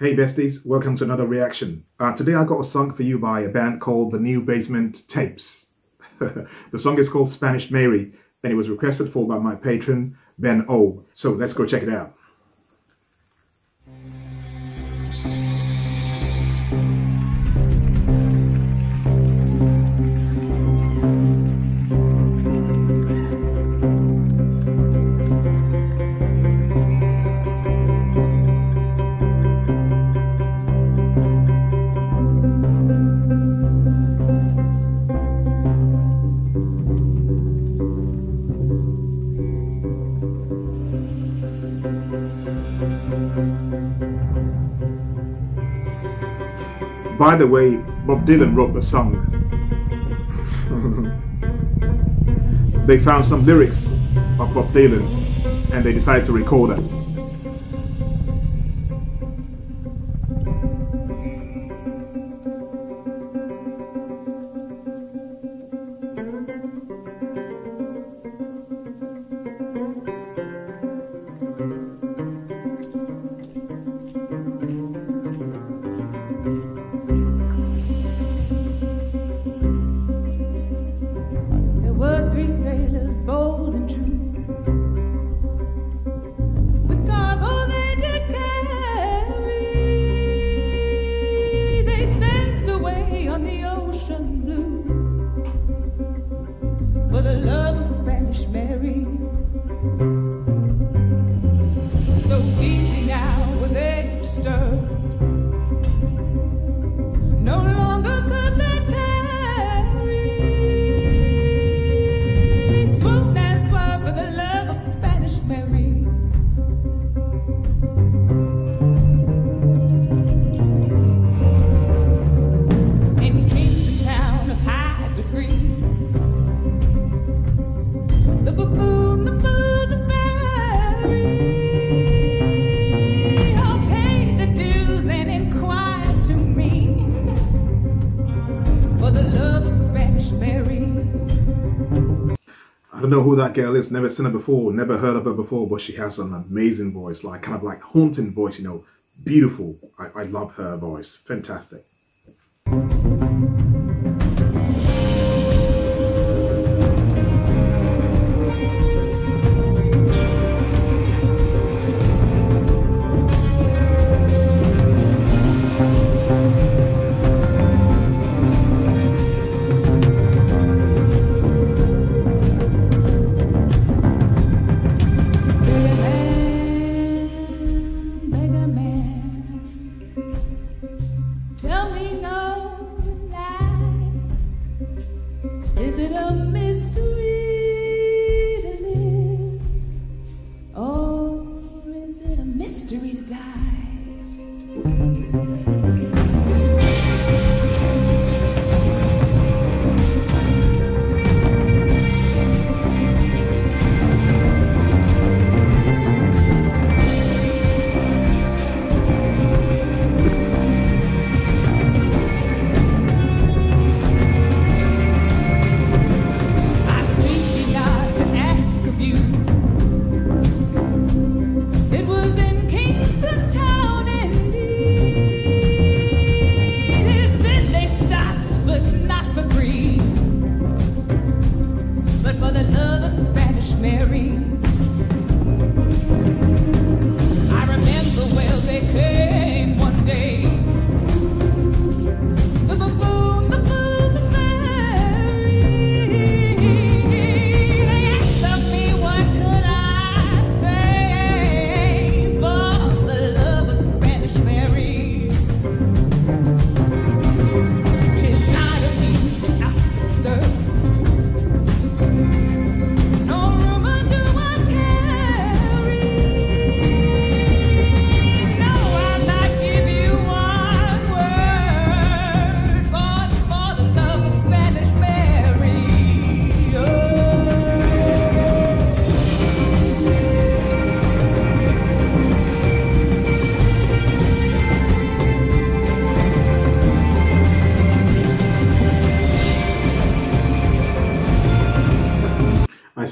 Hey besties, welcome to another reaction. Uh, today I got a song for you by a band called the New Basement Tapes. the song is called Spanish Mary and it was requested for by my patron Ben O. So let's go check it out. By the way, Bob Dylan wrote the song. they found some lyrics of Bob Dylan and they decided to record it. Know who that girl is, never seen her before, never heard of her before, but she has an amazing voice, like kind of like haunting voice, you know, beautiful. I, I love her voice, fantastic. Is it a mystery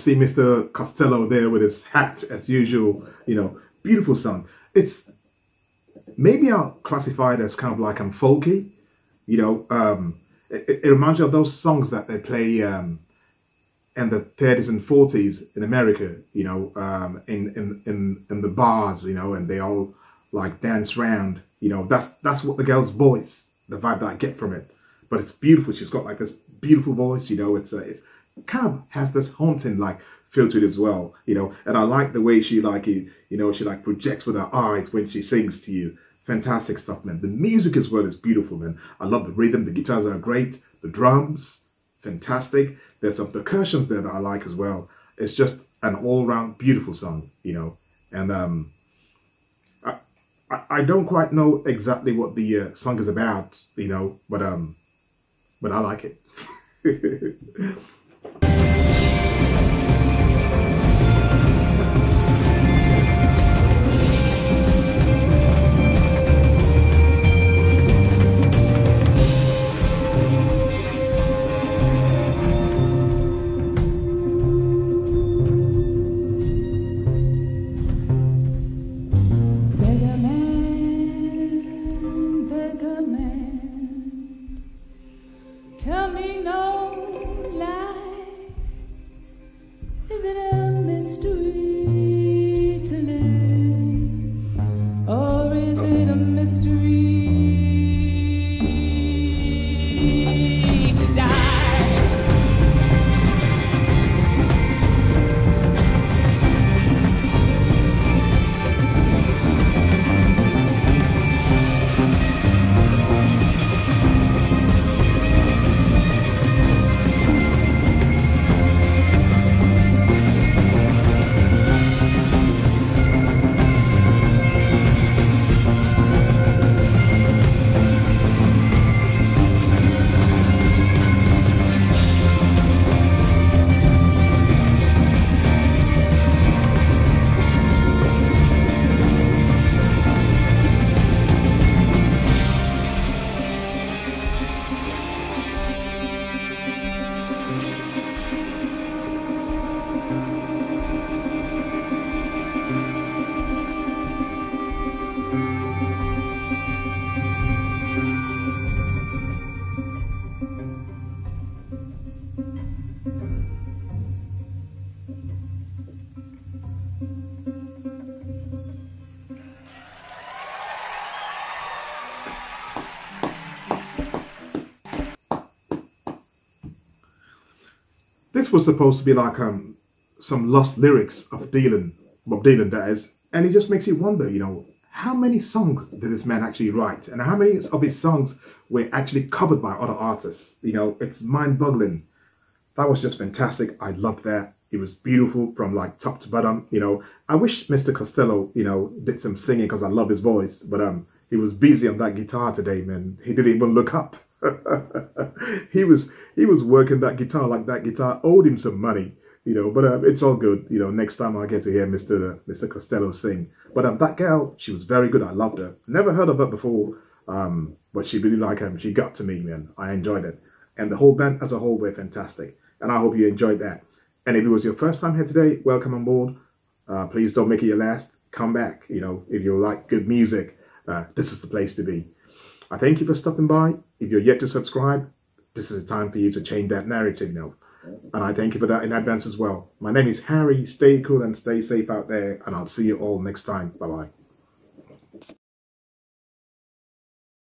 see Mr. Costello there with his hat as usual. You know, beautiful song. It's maybe I'll classify it as kind of like I'm folky. You know, um, it, it reminds me of those songs that they play um, in the 30s and 40s in America. You know, um, in, in in in the bars. You know, and they all like dance around. You know, that's that's what the girl's voice, the vibe that I get from it. But it's beautiful. She's got like this beautiful voice. You know, it's uh, it's of has this haunting like feel to it as well. You know, and I like the way she like you you know she like projects with her eyes when she sings to you. Fantastic stuff, man. The music as well is beautiful, man. I love the rhythm. The guitars are great. The drums, fantastic. There's some percussions there that I like as well. It's just an all-round beautiful song, you know. And um, I, I don't quite know exactly what the uh, song is about, you know, but um, but I like it. Beggar man, beggar man, tell me no lie. Is it a mystery to This was supposed to be like um some lost lyrics of Dylan, Bob Dylan that is, and it just makes you wonder, you know, how many songs did this man actually write, and how many of his songs were actually covered by other artists? You know, it's mind-boggling. That was just fantastic. I loved that. It was beautiful from like top to bottom. You know, I wish Mr. Costello, you know, did some singing because I love his voice, but um, he was busy on that guitar today, man. He didn't even look up. he was he was working that guitar like that guitar owed him some money, you know. But um, it's all good, you know. Next time I get to hear Mr. Mr. Costello sing. But um, that girl, she was very good. I loved her. Never heard of her before, um, but she really like him. She got to me, man. I enjoyed it, and the whole band as a whole were fantastic. And I hope you enjoyed that. And if it was your first time here today, welcome on board. Uh, please don't make it your last. Come back. You know, if you like good music, uh, this is the place to be. I thank you for stopping by. If you're yet to subscribe, this is a time for you to change that narrative now. And I thank you for that in advance as well. My name is Harry. Stay cool and stay safe out there, and I'll see you all next time. Bye bye.